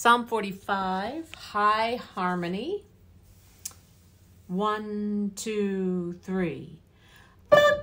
Psalm 45, high harmony. One, two, three. The